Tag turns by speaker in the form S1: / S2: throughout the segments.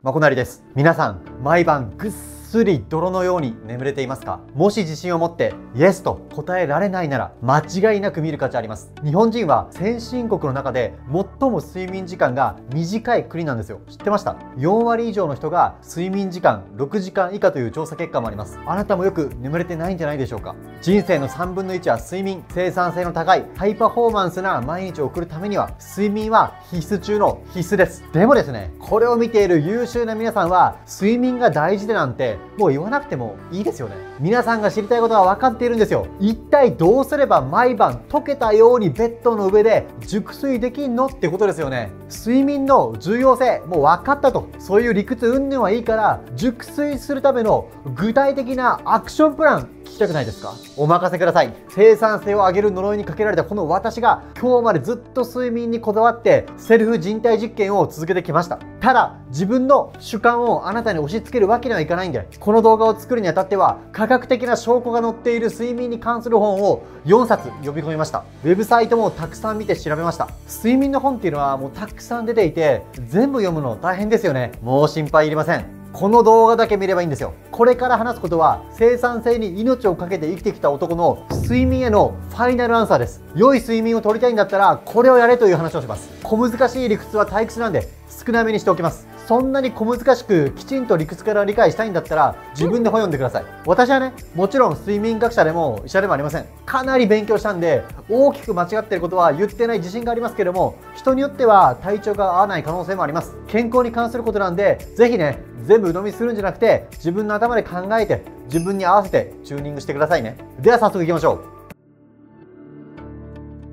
S1: まこなりです。皆さん毎晩ぐっす。り泥のように眠れていますか？もし自信を持ってイエスと答えられないなら間違いなく見る価値あります。日本人は先進国の中で最も睡眠時間が短い国なんですよ。知ってました？4割以上の人が睡眠時間6時間以下という調査結果もあります。あなたもよく眠れてないんじゃないでしょうか？人生の3分の1は睡眠生産性の高いハイパフォーマンスな毎日を送るためには睡眠は必須中の必須です。でもですねこれを見ている優秀な皆さんは睡眠が大事でなんてもう言わなくてもいいですよね。皆さんが知りたいことは分かっているんですよ。一体どうすれば毎晩溶けたようにベッドの上で熟睡できんのってことですよね。睡眠の重要性もう分かったと。そういう理屈云々はいいから熟睡するための具体的なアクションプラン聞きたくないですか？お任せください。生産性を上げる呪いにかけられたこの私が今日までずっと睡眠にこだわってセルフ人体実験を続けてきました。ただ自分の主観をあなたに押し付けるわけにはいかないんでこの動画を作るにあたっては科学的な証拠が載っている睡眠に関する本を4冊呼び込みました。ウェブサイトもたくさん見て調べました。睡眠の本っていうのはもうたくさん出ていて全部読むの大変ですよね。もう心配いりません。この動画だけ見ればいいんですよ。これから話すことは生産性に命を懸けて生きてきた男の睡眠へのファイナルアンサーです。良い睡眠をとりたいんだったらこれをやれという話をします。小難しい理屈は退屈なんで少なめにしておきます。そんなに小難しくきちんと理屈から理解したいんだったら自分で本読んでください。私はねもちろん睡眠学者でも医者でもありません。かなり勉強したんで大きく間違ってることは言ってない自信がありますけれども人によっては体調が合わない可能性もあります。健康に関することなんでぜひね全部鵜呑みするんじゃなくて自分の頭で考えて自分に合わせてチューニングしてくださいね。では早速いきましょう。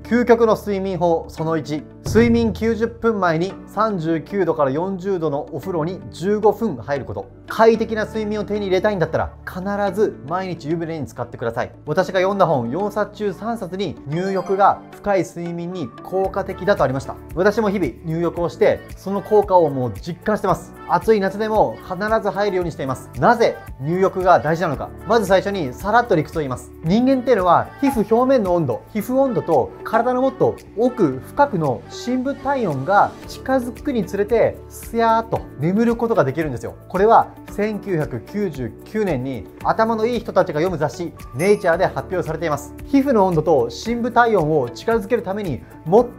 S1: 究極の睡眠法その1睡眠90分前に39度から40度のお風呂に15分入ること。快適な睡眠を手に入れたいんだったら必ず毎日湯船に使ってください。私が読んだ本4冊中3冊に入浴が深い睡眠に効果的だとありました。私も日々入浴をしてその効果をもう実感してます。暑い夏でも必ず入るようにしています。なぜ入浴が大事なのか。まず最初にさらっと理屈を言います。人間っていうのは皮膚表面の温度皮膚温度と体のもっと奥深くの深部体温が近づくにつれてすやーっと眠ることができるんですよ。これは1999年に頭のいい人たちが読む雑誌「ネイチャー」で発表されています。皮膚の温度と深部体温を近づけるために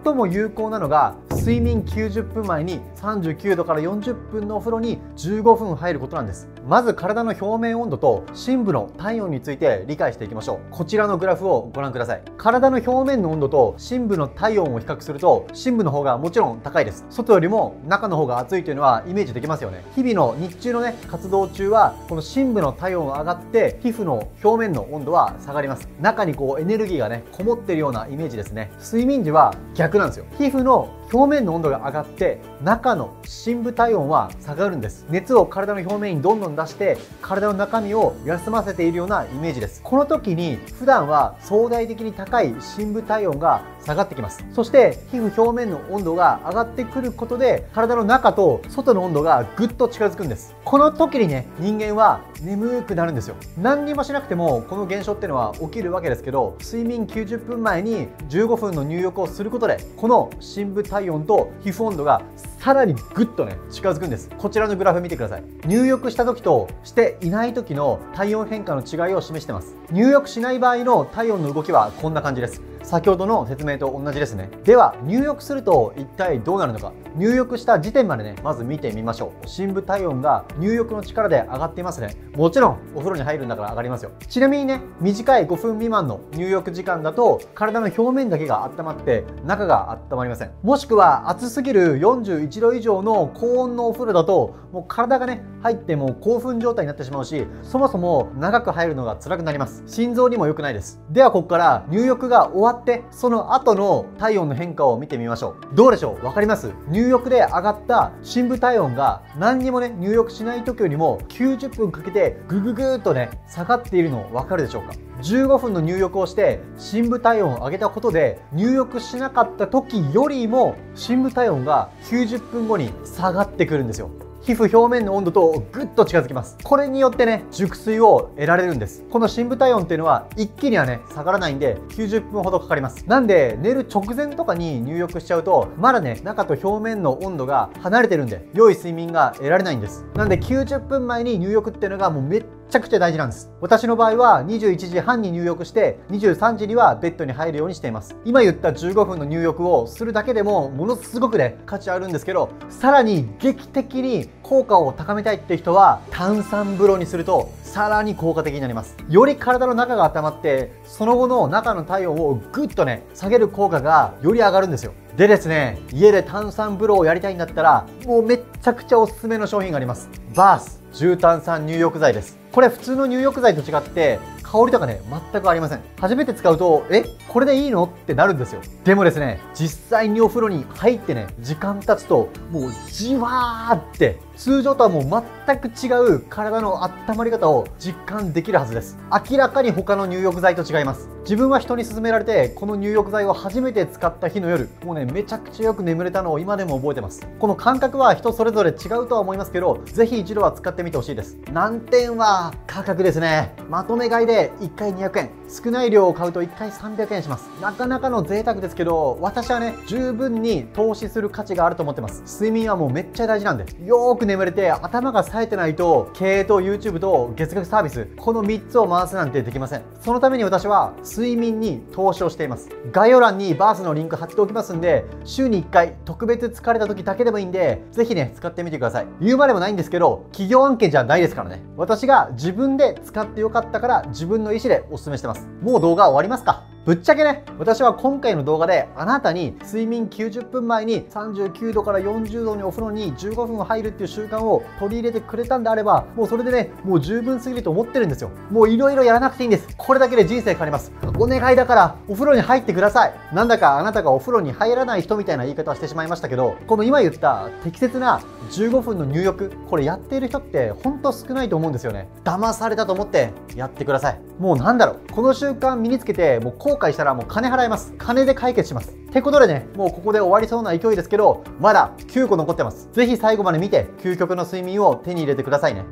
S1: 最も有効なのが睡眠90分前に39度から40分のお風呂に15分入ることなんです。まず体の表面温度と深部の体温について理解していきましょう。こちらのグラフをご覧ください。体の表面の温度と深部の体温を比較すると深部の方がもちろん高いです。外よりも中の方が暑いというのはイメージできますよね。日々の日中のね活動中はこの深部の体温が上がって皮膚の表面の温度は下がります。中にこうエネルギーがねこもってるようなイメージですね。睡眠時は逆なんですよ。皮膚の表面の温度が上がって中の深部体温は下がるんです。熱を体の表面にどんどん出して体の中身を休ませているようなイメージです。この時に普段は相対的に高い深部体温が下がってきます。そして皮膚表面の温度が上がってくることで体の中と外の温度がぐっと近づくんです。この時にね人間は眠くなるんですよ。何にもしなくてもこの現象っていうのは起きるわけですけど睡眠90分前に15分の入浴をすることでこの深部体体温と皮膚温度がさらにぐっとね近づくんです。こちらのグラフ見てください。入浴した時としていない時の体温変化の違いを示してます。入浴しない場合の体温の動きはこんな感じです。先ほどの説明と同じですね。では入浴すると一体どうなるのか。入浴した時点までねまず見てみましょう。深部体温が入浴の力で上がっていますね。もちろんお風呂に入るんだから上がりますよ。ちなみにね短い5分未満の入浴時間だと体の表面だけが温まって中が温まりません。もしくは暑すぎる41度以上の高温のお風呂だともう体がね入っても興奮状態になってしまうしそもそも長く入るのが辛くなります。心臓にも良くないです。ではここから入浴が終わってその後の体温の変化を見てみましょう。どうでしょう？分かります？入浴で上がった深部体温が何にもね入浴しない時よりも90分かけてグググーっとね下がっているの分かるでしょうか？15分の入浴をして深部体温を上げたことで入浴しなかった時よりも深部体温が90分後に下がってくるんですよ。皮膚表面の温度とぐっと近づきます。これによってね熟睡を得られるんです。この深部体温っていうのは一気にはね下がらないんで90分ほどかかります。なんで寝る直前とかに入浴しちゃうとまだね中と表面の温度が離れてるんで良い睡眠が得られないんです。なんで90分前に入浴っていうのがもうめっちゃくちゃ大事なんです。私の場合は21時半に入浴して23時にはベッドに入るようにしています。今言った15分の入浴をするだけでもものすごくね価値あるんですけどさらに劇的に効果を高めたいって人は炭酸風呂にするとさらに効果的になります。より体の中が温まってその後の中の体温をぐっとね下げる効果がより上がるんですよ。でですね家で炭酸風呂をやりたいんだったらもうめっちゃくちゃおすすめの商品があります。バース重炭酸入浴剤です。これ普通の入浴剤と違って香りとかね全くありません。初めて使うとえこれでいいのってなるんですよ。でもですね実際にお風呂に入ってね時間経つともうじわーって通常とはもう全く違う体の温まり方を実感できるはずです。明らかに他の入浴剤と違います。自分は人に勧められてこの入浴剤を初めて使った日の夜もうねめちゃくちゃよく眠れたのを今でも覚えてます。この感覚は人それぞれ違うとは思いますけどぜひ一度は使ってみてほしいです。難点は価格ですね。まとめ買いで1回200円。少ない量を買うと1回300円します。なかなかの贅沢ですけど私はね十分に投資する価値があると思ってます。睡眠はもうめっちゃ大事なんでよーく眠れて頭が冴えてないと経営と YouTube と月額サービスこの3つを回すなんてできませんそのために私は睡眠に投資をしています。概要欄にバースのリンク貼っておきますんで週に1回特別疲れた時だけでもいいんでぜひね使ってみてください言うまでもないんですけど企業案件じゃないですからね私が自分で使ってよかったから自分の意思でお勧めしてます。もう動画終わりますか？ぶっちゃけね私は今回の動画であなたに睡眠90分前に39度から40度にお風呂に15分入るっていう習慣を取り入れてくれたんであればもうそれでねもう十分すぎると思ってるんですよ。もういろいろやらなくていいんです。これだけで人生変わります。お願いだからお風呂に入ってください。なんだかあなたがお風呂に入らない人みたいな言い方はしてしまいましたけどこの今言った適切な15分の入浴これやっている人って本当少ないと思うんですよね。騙されたと思ってやってください。もうなんだろう。この習慣身につけてもう後悔したらもう金払います。金で解決します。ってことでねもうここで終わりそうな勢いですけどまだ9個残ってます。是非最後まで見て究極の睡眠を手に入れてくださいね。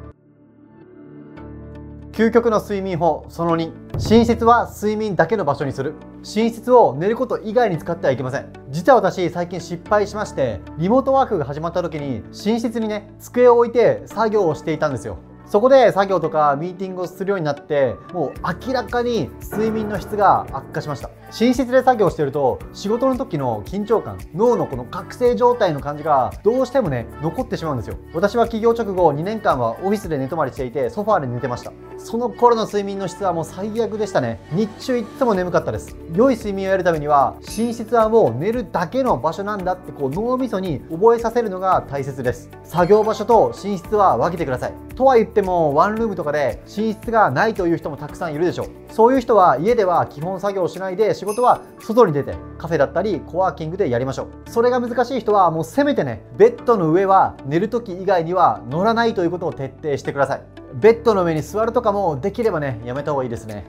S1: 究極の睡眠法その2寝室は睡眠だけの場所にする。寝室を寝ること以外に使ってはいけません。実は私最近失敗しましてリモートワークが始まった時に寝室にね机を置いて作業をしていたんですよ。そこで作業とかミーティングをするようになってもう明らかに睡眠の質が悪化しました。寝室で作業してると仕事の時の緊張感脳のこの覚醒状態の感じがどうしてもね残ってしまうんですよ。私は起業直後2年間はオフィスで寝泊まりしていてソファーで寝てました。その頃の睡眠の質はもう最悪でしたね。日中いつも眠かったです。良い睡眠をやるためには寝室はもう寝るだけの場所なんだってこう脳みそに覚えさせるのが大切です。作業場所と寝室は分けてください。とはってもワンルームとかで寝室がないという人もたくさんいるでしょう。そういう人は家では基本作業しないで仕事は外に出てカフェだったりコワーキングでやりましょう。それが難しい人はもうせめてねベッドの上は寝る時以外には乗らないということを徹底してください。ベッドの上に座るとかもできればねやめた方がいいですね。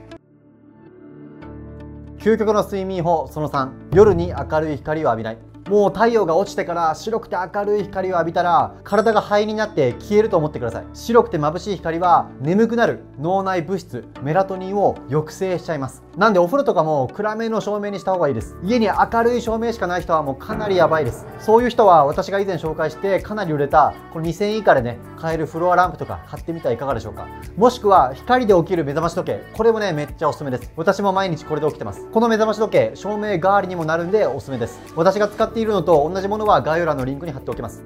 S1: 究極の睡眠法その3夜に明るい光を浴びない。もう太陽が落ちてから白くて明るい光を浴びたら体が灰になって消えると思ってください。白くて眩しい光は眠くなる脳内物質メラトニンを抑制しちゃいます。なんでお風呂とかも暗めの照明にした方がいいです。家に明るい照明しかない人はもうかなりやばいです。そういう人は私が以前紹介してかなり売れたこの2000円以下でね買えるフロアランプとか買ってみてはいかがでしょうか。もしくは光で起きる目覚まし時計。これもねめっちゃおすすめです。私も毎日これで起きてます。この目覚まし時計照明代わりにもなるんでおすすめです。私が使ってているのと同じものは概要欄のリンクに貼っておきます。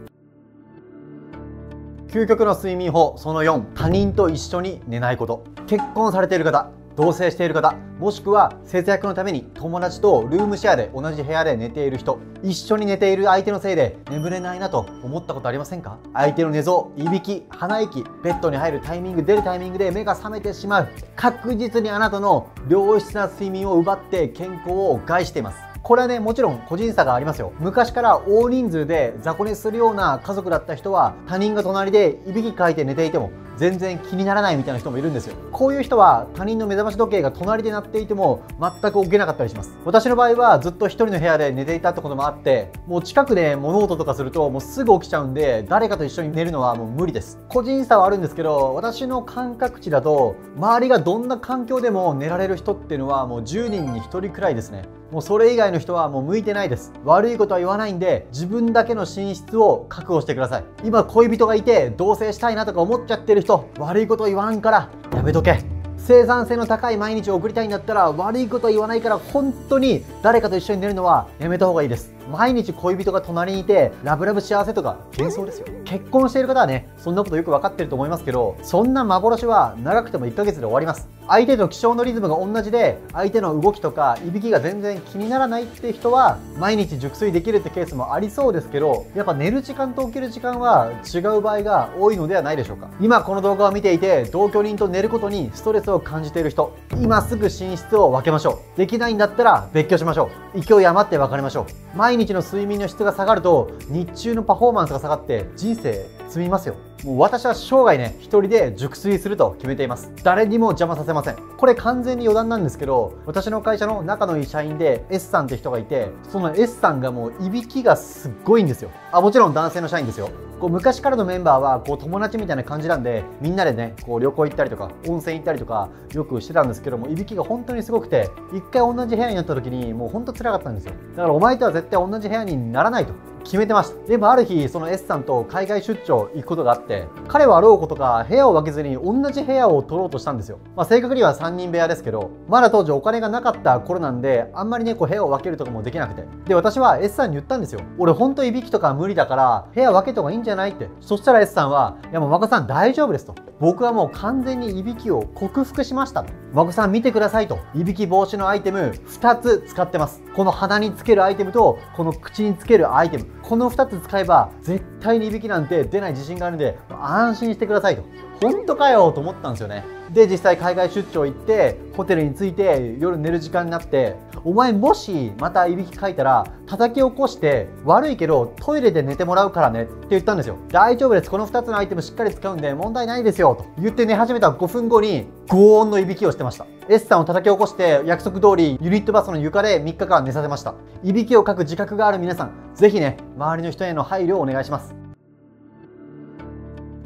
S1: 究極の睡眠法その4他人と一緒に寝ないこと。結婚されている方同棲している方もしくは節約のために友達とルームシェアで同じ部屋で寝ている人一緒に寝ている相手のせいで眠れないなと思ったことありませんか？相手の寝相いびき鼻息ベッドに入るタイミング出るタイミングで目が覚めてしまう。確実にあなたの良質な睡眠を奪って健康を害しています。これはねもちろん個人差がありますよ。昔から大人数で雑魚寝するような家族だった人は他人が隣でいびきかいて寝ていても全然気にならないみたいな人もいるんですよ。こういう人は他人の目覚まし時計が隣で鳴っていても全く起きなかったりします。私の場合はずっと一人の部屋で寝ていたってこともあってもう近くで物音とかするともうすぐ起きちゃうんで誰かと一緒に寝るのはもう無理です。個人差はあるんですけど私の感覚値だと周りがどんな環境でも寝られる人っていうのはもう10人に1人くらいですね。もうそれ以外の人はもう向いてないです。悪いことは言わないんで自分だけの寝室を確保してください。今恋人がいて同棲したいなとか思っちゃってる人悪いこと言わんからやめとけ。生産性の高い毎日を送りたいんだったら悪いことは言わないから本当に誰かと一緒に寝るのはやめた方がいいです。毎日恋人が隣にいてラブラブ幸せとか幻想ですよ。結婚している方はねそんなことよく分かってると思いますけどそんな幻は長くても1ヶ月で終わります。相手と気象のリズムが同じで相手の動きとかいびきが全然気にならないって人は毎日熟睡できるってケースもありそうですけどやっぱ寝る時間と起きる時間は違う場合が多いのではないでしょうか。今この動画を見ていて同居人と寝ることにストレスを感じている人今すぐ寝室を分けましょう。できないんだったら別居しましょう。勢い余って別れましょう。毎日の睡眠の質が下がると日中のパフォーマンスが下がって人生積みますよ。もう私は生涯ね一人で熟睡すると決めています。誰にも邪魔させません。これ完全に余談なんですけど私の会社の仲のいい社員で S さんって人がいてその S さんがもういびきがすっごいんですよ。あもちろん男性の社員ですよ。こう昔からのメンバーはこう友達みたいな感じなんでみんなでねこう旅行行ったりとか温泉行ったりとかよくしてたんですけどもいびきが本当にすごくて一回同じ部屋になった時にもう本当辛かったんですよ。だからお前とは絶対同じ部屋にならないと。決めてました。でもある日その S さんと海外出張行くことがあって彼はあろうことか部屋を分けずに同じ部屋を取ろうとしたんですよ、まあ、正確には3人部屋ですけどまだ当時お金がなかった頃なんであんまりねこう部屋を分けるとかもできなくて。で私は S さんに言ったんですよ。俺ほんといびきとか無理だから部屋分けた方がいいんじゃないって。そしたら S さんはいやもう若さん大丈夫ですと。僕はもう完全にいびきを克服しましたと。若さん見てくださいと。いびき防止のアイテム2つ使ってます。この鼻につけるアイテムとこの口につけるアイテム。この2つ使えば絶対にいびきなんて出ない自信があるんで安心してくださいと。本当かよと思ったんですよね。で実際海外出張行ってホテルに着いて夜寝る時間になってお前もしまたいびきかいたら叩き起こして悪いけどトイレで寝てもらうからねって言ったんですよ。大丈夫です。この2つのアイテムしっかり使うんで問題ないですよ。と言って寝始めた5分後に轟音のいびきをしてました。S さんを叩き起こして約束通りユニットバスの床で3日間寝させました。いびきをかく自覚がある皆さんぜひね周りの人への配慮をお願いします。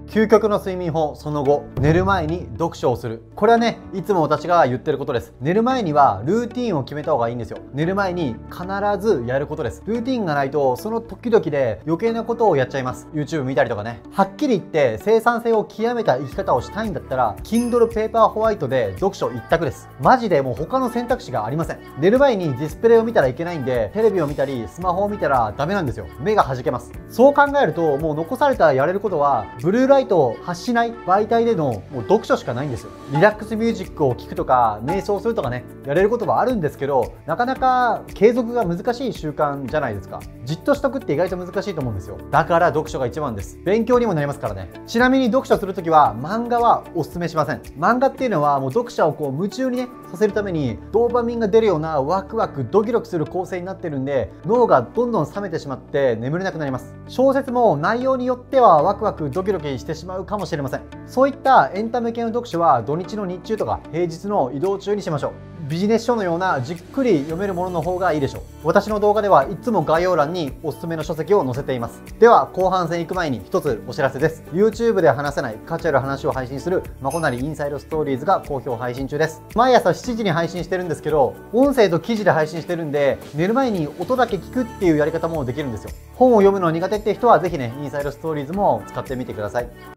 S1: 究極の睡眠法その後寝る前に読書をする。これはねいつも私が言ってることです。寝る前にはルーティンを決めた方がいいんですよ。寝る前に必ずやることです。ルーティンがないとその時々で余計なことをやっちゃいます。YouTube 見たりとかね。はっきり言って生産性を極めた生き方をしたいんだったら Kindle Paper White で読書一択です。マジでもう他の選択肢がありません。寝る前にディスプレイを見たらいけないんでテレビを見たりスマホを見たらダメなんですよ。目が弾けます。そう考えるともう残されたやれることはブルーラライトを発しない媒体でのもう読書しかないんですよ。リラックスミュージックを聴くとか瞑想するとかねやれることはあるんですけどなかなか継続が難しい習慣じゃないですか。じっとしとくって意外と難しいと思うんですよ。だから読書が一番です。勉強にもなりますからね。ちなみに読書するときは漫画はおすすめしません。漫画っていうのはもう読者をこう夢中にねさせるためにドーパミンが出るようなワクワクドキドキする構成になってるんで脳がどんどん冷めてしまって眠れなくなります。小説も内容によってはワクワクドキドキしてしまうかもしれません。そういったエンタメ系の読書は土日の日中とか平日の移動中にしましょう。ビジネス書のようなじっくり読めるものの方がいいでしょう。私の動画ではいつも概要欄におすすめの書籍を載せています。では後半戦行く前に一つお知らせです。YouTube で話せない価値ある話を配信するまこなりインサイドストーリーズが好評配信中です。毎朝7時に配信してるんですけど音声と記事で配信してるんで寝る前に音だけ聞くっていうやり方もできるんですよ。本を読むの苦手って人はぜひねインサイドストーリーズも使ってみてください。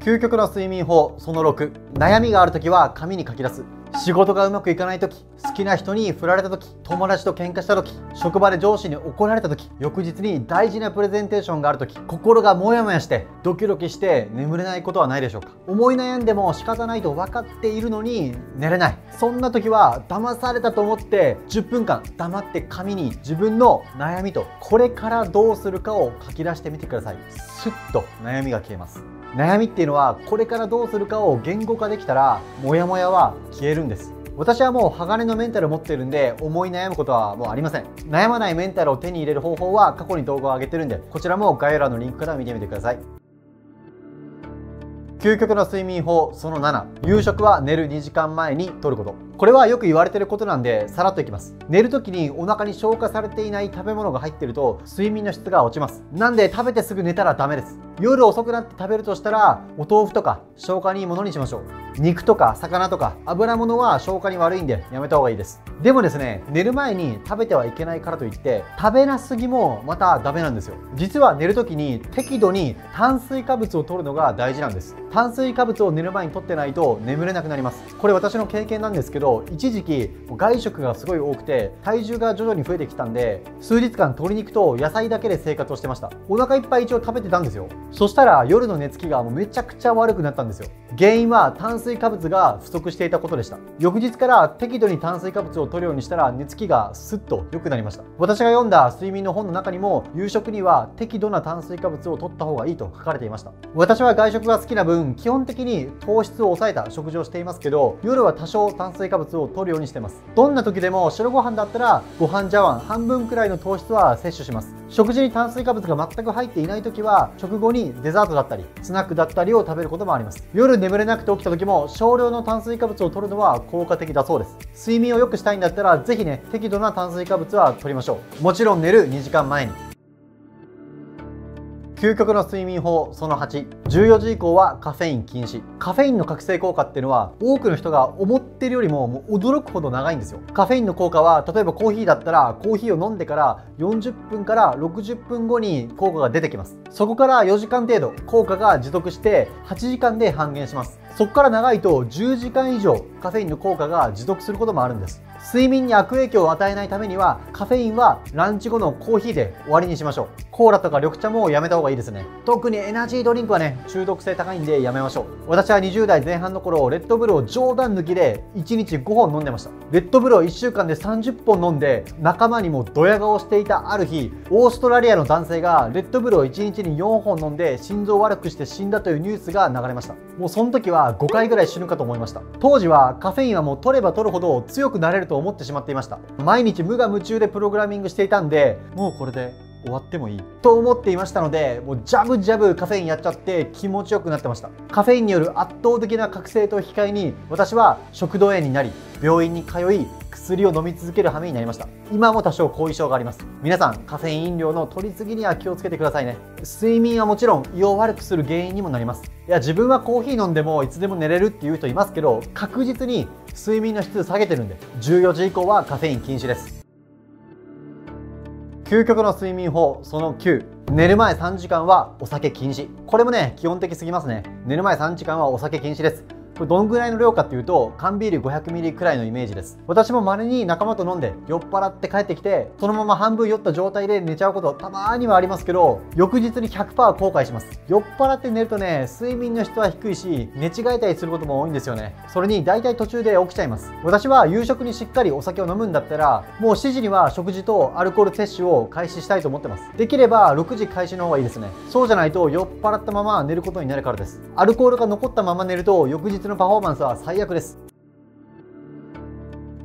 S1: 究極の睡眠法その6悩みがある時は紙に書き出す。仕事がうまくいかない時好きな人に振られた時友達と喧嘩した時職場で上司に怒られた時翌日に大事なプレゼンテーションがある時心がモヤモヤしてドキドキして眠れないことはないでしょうか。思い悩んでも仕方ないと分かっているのに寝れない。そんな時は騙されたと思って10分間黙って紙に自分の悩みとこれからどうするかを書き出してみてください。スッと悩みが消えます。悩みっていうのはこれからどうするかを言語化できたらモヤモヤは消えるんです。私はもう鋼のメンタルを持ってるんで思い悩むことはもうありません。悩まないメンタルを手に入れる方法は過去に動画を上げてるんでこちらも概要欄のリンクから見てみてください。究極の睡眠法その7夕食は寝る2時間前にとること。これはよく言われてることなんでさらっといきます。寝る時にお腹に消化されていない食べ物が入ってると睡眠の質が落ちます。なんで食べてすぐ寝たらダメです。夜遅くなって食べるとしたらお豆腐とか消化にいいものにしましょう。肉とか魚とか油物は消化に悪いんでやめた方がいいです。でもですね寝る前に食べてはいけないからといって食べなすぎもまたダメなんですよ。実は寝る時に適度に炭水化物を摂るのが大事なんです。炭水化物を寝る前に摂ってないと眠れなくなります。これ私の経験なんですけど一時期外食がすごい多くて体重が徐々に増えてきたんで数日間鶏肉と野菜だけで生活をしてました。お腹いっぱい一応食べてたんですよ。そしたら夜の寝つきがもうめちゃくちゃ悪くなったんですよ。原因は炭水化物が不足していたことでした。翌日から適度に炭水化物を摂るようにしたら寝つきがスッと良くなりました。私が読んだ睡眠の本の中にも夕食には適度な炭水化物を摂った方がいいと書かれていました。私は外食が好きな分基本的に糖質を抑えた食事をしていますけど夜は多少炭水化物を摂るようにしてます。どんな時でも白ご飯だったらご飯茶碗半分くらいの糖質は摂取します。食事に炭水化物が全く入っていない時は食後にデザートだったりスナックだったりを食べることもあります。夜眠れなくて起きた時も少量の炭水化物を摂るのは効果的だそうです。睡眠を良くしたいんだったらぜひね適度な炭水化物は摂りましょう。もちろん寝る2時間前に。究極の睡眠法その814時以降はカフェイン禁止。カフェインの覚醒効果っていうのは多くの人が思ってるよりももう驚くほど長いんですよ。カフェインの効果は例えばコーヒーだったらコーヒーを飲んでから40分から60分後に効果が出てきます。そこから4時間程度効果が持続して8時間で半減します。そこから長いと10時間以上カフェインの効果が持続することもあるんです。睡眠に悪影響を与えないためにはカフェインはランチ後のコーヒーで終わりにしましょう。コーラとか緑茶もやめた方がいいですね。特にエナジードリンクはね中毒性高いんでやめましょう。私は20代前半の頃レッドブルを冗談抜きで1日5本飲んでました。レッドブルを1週間で30本飲んで仲間にもドヤ顔していたある日オーストラリアの男性がレッドブルを1日に4本飲んで心臓を悪くして死んだというニュースが流れました。もうその時は5回ぐらい死ぬかと思いました。当時はカフェインはもう取れば取るほど強くなれると思ってしまっていました毎日無我夢中でプログラミングしていたんでもうこれで終わってもいいと思っていましたのでもうジャブジャブカフェインやっちゃって気持ちよくなってましたカフェインによる圧倒的な覚醒と引き換えに私は食道炎になり病院に通い薬を飲み続ける羽目になりました今も多少後遺症があります皆さんカフェイン飲料の取りすぎには気をつけてくださいね睡眠はもちろん胃を悪くする原因にもなりますいや自分はコーヒー飲んでもいつでも寝れるっていう人いますけど確実に睡眠の質下げてるんで14時以降はカフェイン禁止です。究極の睡眠法その9寝る前3時間はお酒禁止。これもね基本的すぎますね。寝る前3時間はお酒禁止です。これどんぐらいの量かっていうと缶ビール 500ml くらいのイメージです。私も稀に仲間と飲んで酔っ払って帰ってきてそのまま半分酔った状態で寝ちゃうことたまにはありますけど翌日に100%後悔します。酔っ払って寝るとね睡眠の質は低いし寝違えたりすることも多いんですよね。それに大体途中で起きちゃいます。私は夕食にしっかりお酒を飲むんだったらもう7時には食事とアルコール摂取を開始したいと思ってます。できれば6時開始の方がいいですね。そうじゃないと酔っ払ったまま寝ることになるからです。アルコールが残ったまま寝ると翌日のパフォーマンスは最悪です。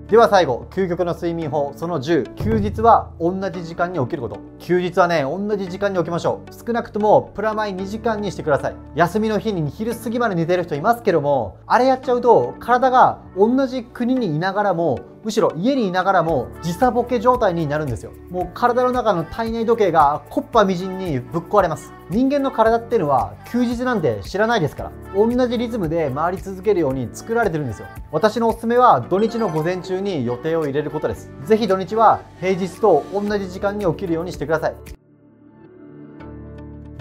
S1: では最後究極の睡眠法その10休日は同じ時間に起きること。休日はね同じ時間に起きましょう。少なくともプラマイ2時間にしてください。休みの日に昼過ぎまで寝てる人いますけどもあれやっちゃうと体が同じ国にいながらもむしろ家にいながらも時差ボケ状態になるんですよ。もう体の中の体内時計がコッパみじんにぶっ壊れます。人間の体っていうのは休日なんて知らないですから。同じリズムで回り続けるように作られてるんですよ。私のおすすめは土日の午前中に予定を入れることです。是非土日は平日と同じ時間に起きるようにしてください。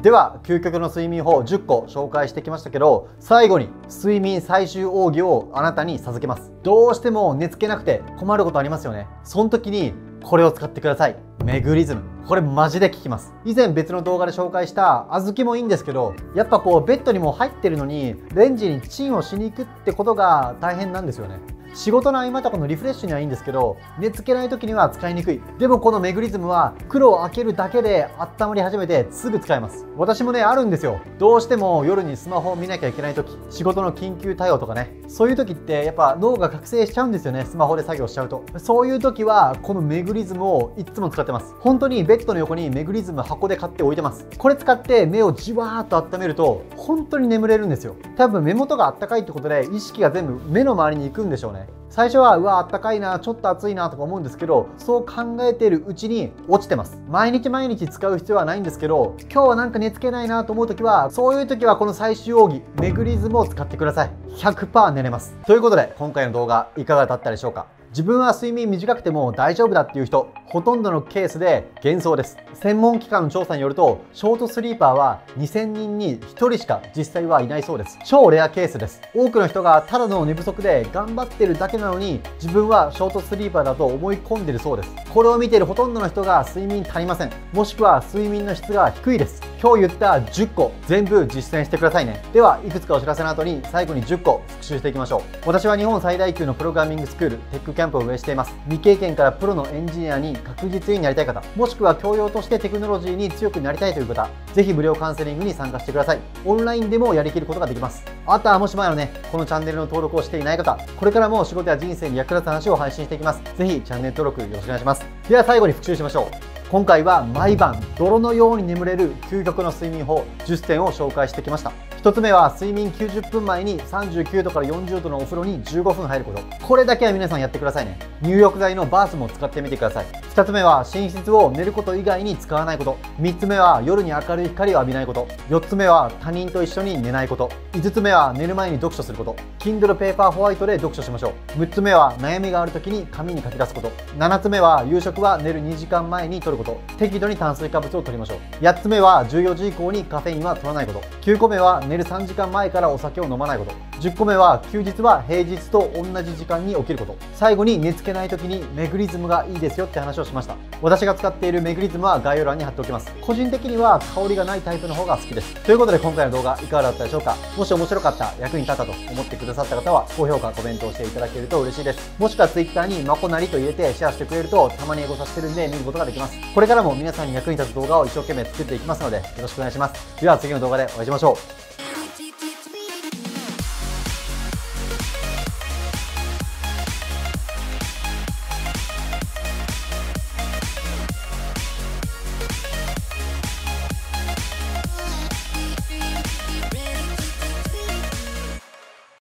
S1: では究極の睡眠法10個紹介してきましたけど最後に睡眠最終奥義をあなたに授けます。どうしても寝つけなくて困ることありますよね。その時にこれを使ってください。メグリズム。これマジで効きます。以前別の動画で紹介した小豆もいいんですけどやっぱこうベッドにも入ってるのにレンジにチンをしに行くってことが大変なんですよね。仕事の合間とかのリフレッシュにはいいんですけど寝つけない時には使いにくい。でもこのメグリズムは黒を開けるだけで温まり始めてすぐ使えます。私もねあるんですよ。どうしても夜にスマホを見なきゃいけない時仕事の緊急対応とかね。そういう時ってやっぱ脳が覚醒しちゃうんですよね。スマホで作業しちゃうと。そういう時はこのメグリズムをいつも使ってます。本当にベッドの横にメグリズム箱で買って置いてます。これ使って目をじわーっと温めると本当に眠れるんですよ。多分目元があったかいってことで意識が全部目の周りに行くんでしょうね。最初はうわあったかいなちょっと暑いなとか思うんですけどそう考えているうちに落ちてます。毎日毎日使う必要はないんですけど今日はなんか寝つけないなと思う時はそういう時はこの最終奥義メグリズムを使ってください。100%寝れます。ということで今回の動画いかがだったでしょうか？自分は睡眠短くても大丈夫だっていう人ほとんどのケースで幻想です。専門機関の調査によるとショートスリーパーは2000人に1人しか実際はいないそうです。超レアケースです。多くの人がただの寝不足で頑張ってるだけなのに自分はショートスリーパーだと思い込んでるそうです。これを見ているほとんどの人が睡眠足りません。もしくは睡眠の質が低いです。今日言った10個全部実践してくださいね。ではいくつかお知らせの後に最後に10個復習していきましょう。私は日本最大級のプログラミングスクールキャンプを運営しています。未経験からプロのエンジニアに確実になりたい方もしくは教養としてテクノロジーに強くなりたいという方ぜひ無料カウンセリングに参加してください。オンラインでもやりきることができます。あとはもし前のねこのチャンネルの登録をしていない方これからも仕事や人生に役立つ話を配信していきます。ぜひチャンネル登録よろしくお願いします。では最後に復習しましょう。今回は毎晩泥のように眠れる究極の睡眠法10選を紹介してきました。1つ目は睡眠90分前に39度から40度のお風呂に15分入ること。これだけは皆さんやってくださいね。入浴剤のバースも使ってみてください。2つ目は寝室を寝ること以外に使わないこと。3つ目は夜に明るい光を浴びないこと。4つ目は他人と一緒に寝ないこと。5つ目は寝る前に読書すること。Kindle Paper White で読書しましょう。6つ目は悩みがある時に紙に書き出すこと。7つ目は夕食は寝る2時間前に取ること。適度に炭水化物を取りましょう。8つ目は14時以降にカフェインは取らないこと。9個目は寝る3時間前からお酒を飲まないこと。10個目は休日は平日と同じ時間に起きること。最後に寝つけない時にメグリズムがいいですよって話ををしました。私が使っているメグリズムは概要欄に貼っておきます。個人的には香りがないタイプの方が好きです。ということで今回の動画いかがだったでしょうか？もし面白かった役に立ったと思ってくださった方は高評価コメントをしていただけると嬉しいです。もしくは Twitter にまこなりと入れてシェアしてくれるとたまにエゴさせてるんで見ることができます。これからも皆さんに役に立つ動画を一生懸命作っていきますのでよろしくお願いします。では次の動画でお会いしましょう。